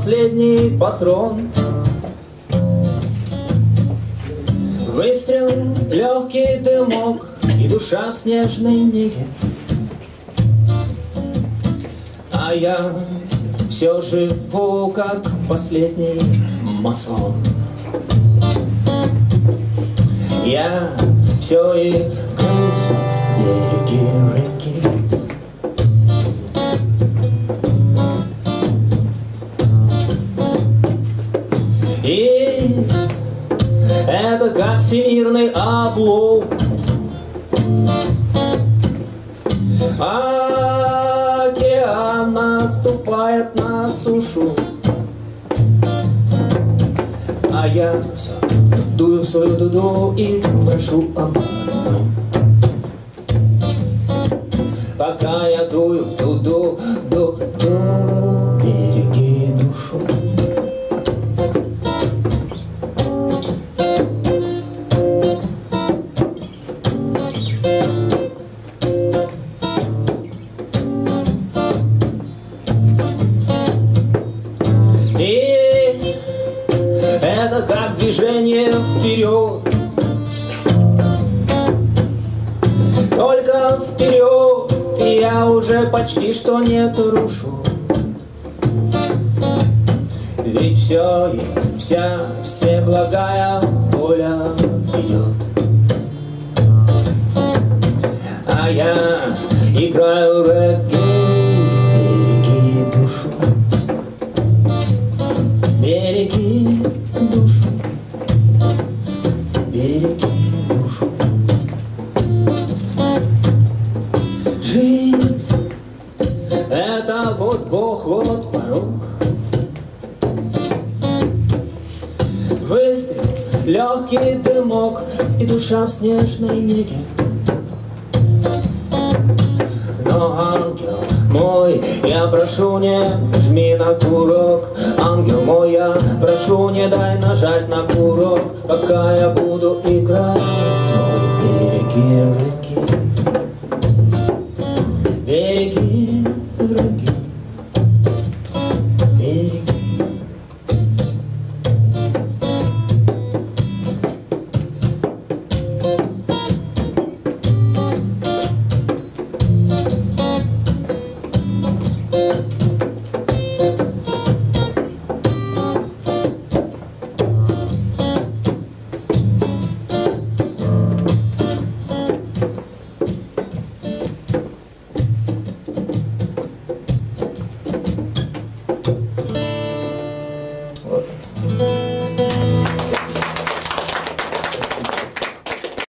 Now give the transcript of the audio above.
последний патрон. Выстрел, легкий дымок и душа в снежной неге. А я все живу, как последний масон. Я все и крысу береги всемирный облом. Океан наступает на сушу. А я дую в свою дуду и прошу о многом. Пока я дую движение вперед. Только вперед, и я уже почти что не рушу. Ведь все и вся, все благая воля идет. А я играю береги душу. Жизнь — это вот Бог, вот порог. Выстрел, легкий дымок и душа в снежной неге. Но ангел мой, я прошу, не жми на курок. Прошу, не дай нажать на курок, пока я буду играть